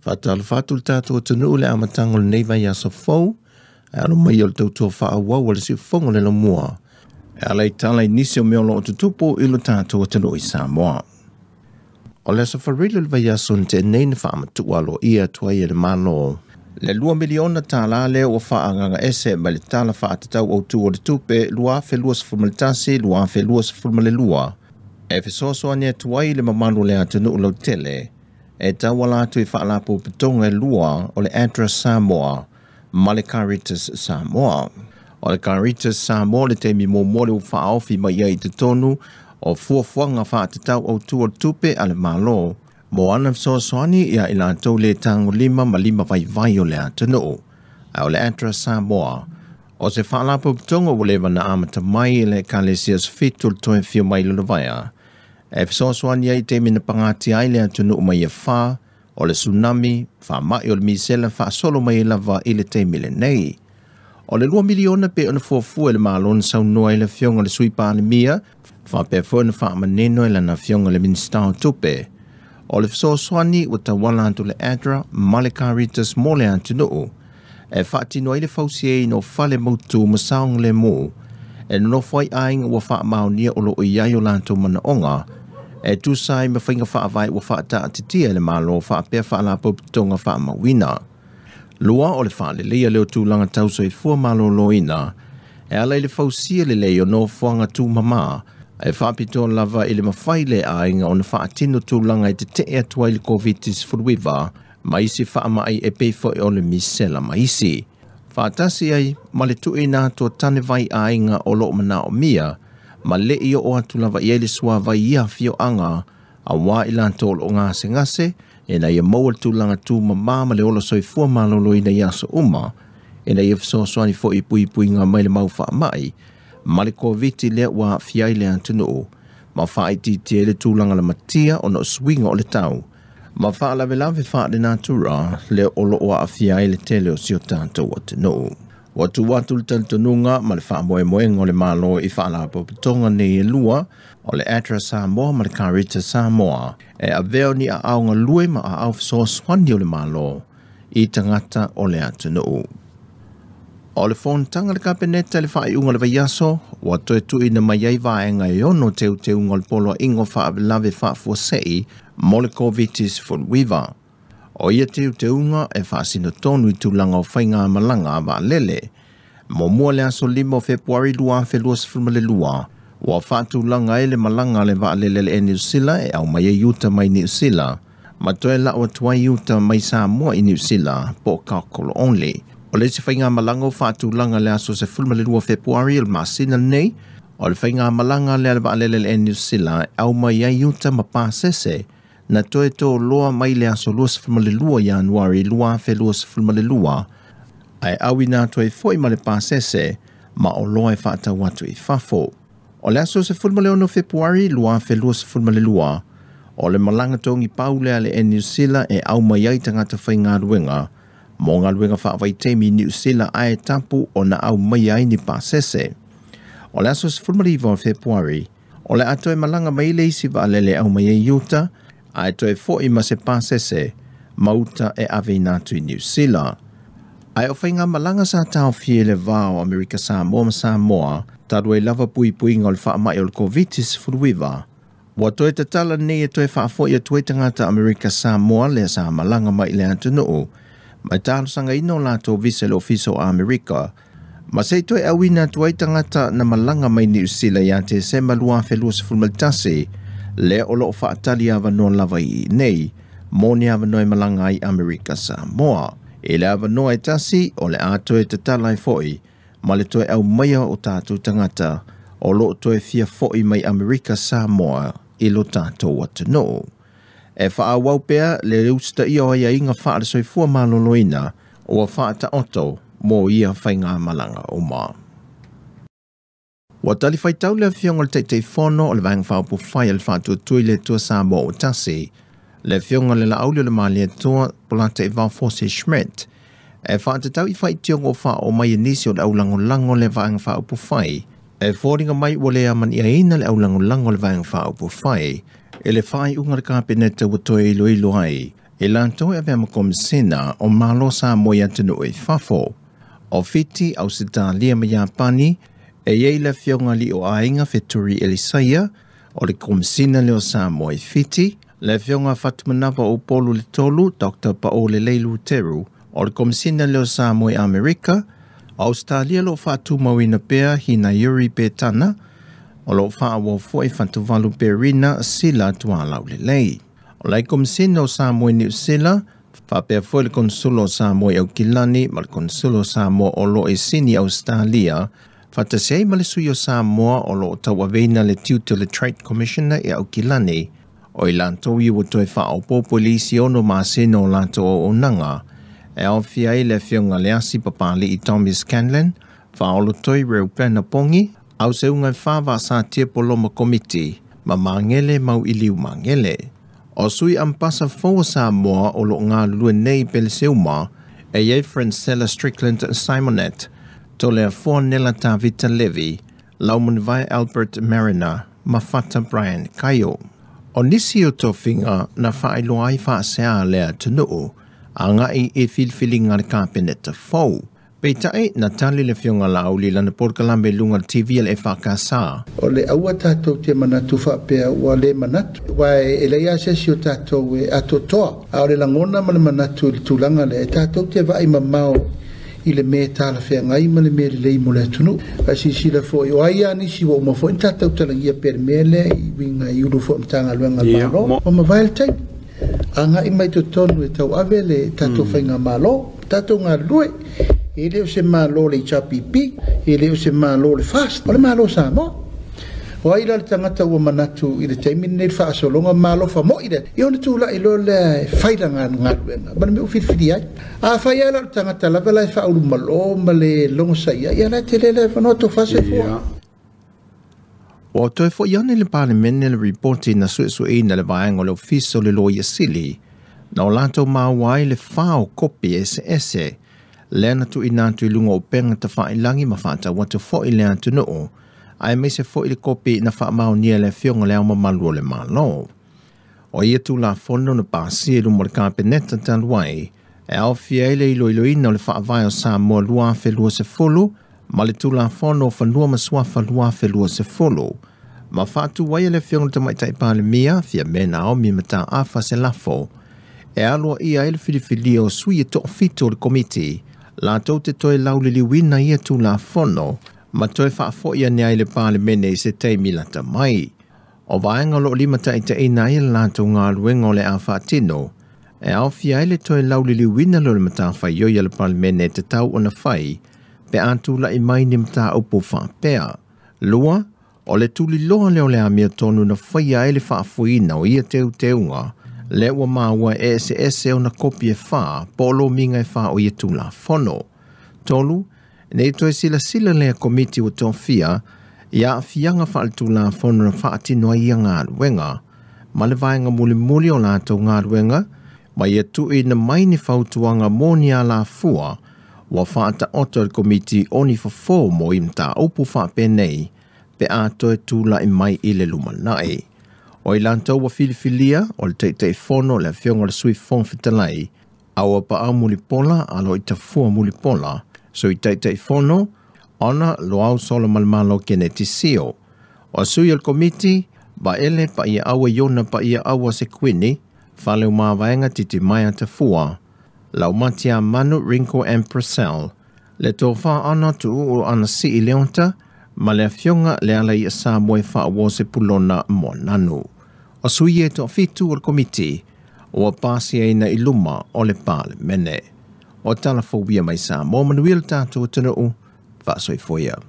faatalafatu le tanu o le amatago lenei vaiasofou e alo mai o le tautua faaauau o le siʻofogo le lamua e ala i tala i nisi o mea o loo tutupu i lo tatou atanuu i samoa o le asofarili o le vaiaso na teenei na faamatuu alo ia tuai e le malo le lua miliona tālā lea ua faaaagaga ese ma le tala faatatau autū o le tupe luafeluasefulmaletasi luafeluasefulmalelua e fesoasoani atu ai i le mamalu o le atunuu lautele e tawa la tu i whaalapu patonga lua o le Atra Samoa, Malikaritas Samoa. O le Karitas Samoa le teimi mō mōre u whaaofi mai ia i te tonu o fuafuanga wha te tau au tua tupe ale mālo. Mō ana fso soani ia i lātou le tango lima ma lima vai vai o le atanu. Ai o le Atra Samoa, o se whaalapu patonga wulewa na amata mai i le Kalesias fitul toi fio mai luna vaiaa. e fesoasoani ai te minapagati ai le atu atunuu mai e fā o le tsunami faamaʻi o le fa solo mai e lava i le taimi nei o le 2 miliona pe ona fuafua e i le malona saunoa i le afioga o e le sui palemia faapea foʻi ona faamaneno i lana afioga o le minista o tupe o le fesoasoani ua tauala atu le adra ma le caritas mo le atunuu e faatino ai le fausia i nofale mautū ma saoga lemū e nonofo ai aiga ua faamaonia o loo iai o latou e tu sai ma whainga wha vai o wha ta te tia le malo wha pia wha la pop tonga wha ma wina. Lua o le wha le lea leo tu langa tau so i fua malo loina e ala i le fausia le leo no fuanga tu mama e wha pito lava i le mawhai le ainga o na wha atino tu langa i te te ea tuai le COVID-19 furuiva maisi wha mai e peifo e o le misela maisi. Wha tasi ai ma le tuina tua tane vai ainga o loo mana o mia ma le i o atu lava i ele sua vai ia fio anga a wā i lan tolo ngā se ngase e na ia e maua tu langa tu ma māma le ola soi fua mālolo i na iaso uma e na ia e fso soani fo i pui pui ngā mai le mau wha mai ma le koviti le wā fiai le antunu o ma wha i ti te ele tu langa la matia o no swinga o le tau ma wha lave lave wha le nātura le olo o a fiai le tele o si o tātou o o. Wa tu watu le tantanunga ma le whaamoemoenga o le malo i whaalapo patonga ne e lua o le Atra Samoa ma le Karita Samoa e a veo ni a aonga lue ma a au soswani o le malo i tangata o le atunuu. O le whontanga le kapeneta le whaaiunga le vaiaso, wa toe tui na mai ai vaenga e ono teu teu ngol polo ingo wha lave wha fuasei mo le COVID-19 o ia te te unga e whaasino tonu i tūlanga o whainga malanga wa lele. Mō mua le aso limo februari lua whelua sifirma le lua, ua whātūlanga e le malanga le wa lele le e New Zealand e au mai e Utah mai New Zealand. Matoe la o tuai Utah mai Samoa i New Zealand, po kākolo only. O le te whainga malanga o whātūlanga le aso sifirma le lua februari il masina nei, o le whainga malanga le wa lele le e New Zealand e au mai e Utah mapāsese. sese. na toe tō loa mai le aso luas fulmale lua i anuari lua fe luas fulmale lua. Ai awi nā toe fōi male pāsese, ma o loa e whaata watu i fafo. O le aso se fulmale ono fe puari lua fe luas fulmale lua. O le malanga tōngi paulea le e New Sila e au mai ai tangata whai ngā ruenga. Mō ngā ruenga whaavai teimi New Sila ae tapu o na au mai ai ni pāsese. O le aso se fulmale i vō fe puari, o le atoe malanga mai leisi wa alele au mai e yuta, ai toi fo i ma se pasese mauta e ave na tu New Zealand. Ai o whainga malanga sa tau fie le vāo Amerika sa moa sa moa, tadu e lava pui pui ngol wha amai o lkovitis furuiva. Wa toi te tala ni e toi wha afo i a toi tangata Amerika sa moa le sa malanga mai le antunuu, mai tālu sanga ino lato visa le ofiso a Amerika, ma sei toi awina toi tangata na malanga mai ni usila i ante se malua fe luas fulmaltasi, le o loo whaatali awa no lawa i nei, mō ni awa noi malanga i Amerika sa moa. E le awa noa tasi o le ato e te talai foi, ma le toe au maia o tātou tangata, o loo toe fia foi mai Amerika sa moa i lo tātou watu no. E wha a pea le reusta i oa ia inga wha ala soi fua o a wha ata oto mō ia whainga malanga o maa. Ua talifai le fiongo le teitei fono o le vang fau fai le fatu tui le tua sa mo o tasi. Le fiongo le la le malia tua pola te vau fose Schmidt. E fatu tau i fai tiongo fa o mai inisi o le au lango lango le vang fau fai. E fōringa mai ua lea man ia ina le au lango lango le vang fau fai. E le fai unga le kāpeneta wa toi ilo ilo ai. E, e lantou e avea makomisena o malo sa moia tenu e fafo. O fiti au sitalia ma Japani, e iai la fionga li o ainga Feturi Elisaia o le komisina leo Samoa Fiti, le fionga fatmanava o polu le tolu Dr. Paole Leilu Teru o le komisina leo Samoa Amerika, Australia lo fatu mawina pea hina Yuri Petana o lo faa foʻi fwoi perina sila tua lau lei. O lai komisina o sa New Zealand, Whapea fwoi le konsulo sa au aukilani ma le konsulo sa o lo e sini Australia Whatasei malisuyo Samoa o loo tau awena le tiutu le Trade Commissioner e au kilane. O i lantou i wato e whaau pōpo lisi ono māseno o lantou o nanga E au fia le whiunga le asi papali i Tommy Scanlon, whaolo toi reu pena pongi, au se unga va sa tia poloma komiti, ma mangele mau i liu mangele. O sui ampasa fōa Samoa o loo ngā lu nei pele seuma, e iei Francella Strickland Simonet, tole a fuanela ta vita levi, laumunivai Albert Marina, mafata Brian Kayo. O to finga na whaeloa i whaasea lea tunuu, a ngai e filfili ngare kāpene ta fau. Pei tae, na le fionga la au lila na porkalambe lunga TVL e whaka sā. O le aua tātou te manatu whapea ua le manatu. Wai e lei a sesi o tātou e ato toa. A o langona mana manatu le le e te vai mamao i le mea tāla whea ngai ma le mea le lei mo le atunu. A si si la fōi o ai ani si wa uma fōi tata utala ngia pēr mea le i winga i uru fōi mtanga lua ngā mālo. O ma vai le tai, a ngā i mai to tonu e tau ave le tato mm. whai ngā mālo, tato ngā lue, e leo se mālo le i chapipi, e leo se mālo le fast, o le mālo sā mō. o ai la le tagata ua manatu i le taimi lenei le faasologa malofa moʻi le i ona tulaʻi lo le failagagaluega ma le mea u filifili ai afai ai la le tagata lava la e faaulumalo ma le logo saia ia la tele le fanoa tofase foa Wa toi fo yana le parliament e le reporti na su su ina le vaengo le ofiso le loia e sili. Na o lanto mawai le fao kopi e SS lena tu ina tu lunga o penga ta failangi ma fata wata fo i lea tu noo ai mai se foʻi le na ina faamaonia le fiong le aumamalu o le mālō o ia na pasi i luma e o le wai. talu ai e aofia ai le fa o le faavae o samoa lua afelua sefulu ma le tulafono o fanua ma suafa lua afelua sefulu ma faatū tu wai e le afioga le tamaʻitaʻi palemia fia me naomi mataafa se lafo e aloa ia ai le filifilia o sui e toʻafito o le komiti latou te la lauliliuina ia ma toi wha fo ia ne aile pāle mene i se teimi lata mai. O vāenga lo lima ta i te ina ia lātou ngā ruenga o le awha tino, e au fia ele toi laulili wina lo le mata whai yo ia le pāle mene te tau o na whai, pe antu la i mai ni mata upo wha pēa. Lua, o le tuli loa leo le amia tonu na whai a ele wha fwi o ia teu teunga, le ua māua e se e se o na kopie wha, polo minga e wha o ia tula whono. Tolu, Tolu, nei toe sila sila lea komiti o tōn fia, ia a fianga whaaltu la whonu whaati noa ia ngā ruenga. Malewai ngā muli muli o lātou ngā ruenga, ma ia tu i na mai e ni whautuanga mō ni a la fua, wa whaata otor komiti o ni whafō mo i mta upu whaape nei, pe a toe tū la i mai i le luma nai. O i lantau wa filifilia, o le teitei whono le fiongo sui whon fitalai, awa pa a muli pola alo i ta fua muli pola, so i tei tei fono, ona lo au solo malmalo kene te sio. O sui al komiti, ba ele pa ia awa iona pa ia awa se kwini, whale o maa ti te mai ata fua. Lau mati a Manu Rinko and Prasel, le tō wha ana tu uu ana si i leonta, ma le fionga le ala i asa moe wha awa se pulona mo nanu. O sui e tō fitu al komiti, o a e ina iluma o pale mene. o tala fōwia mai sā mō manuia le tātou tana o whāsoi fōia.